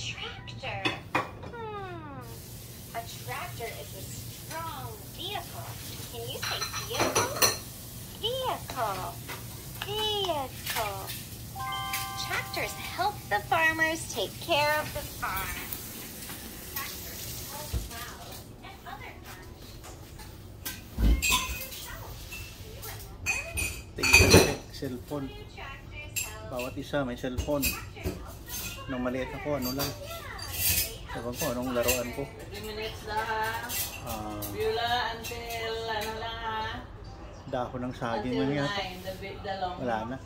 tractor. Hmm. A tractor is a strong vehicle. Can you say vehicle? Vehicle. Vehicle. Tractors help the farmers take care of the farm. Cellphone. Bawat isa may cellphone. Nung maliit ako, ano lang. Sabi ko, anong laruan ko? 3 minutes na ha. Ah, Beulah until ano lang ha. dahon ng saging Until lang yan. 9, the, long. Wala na.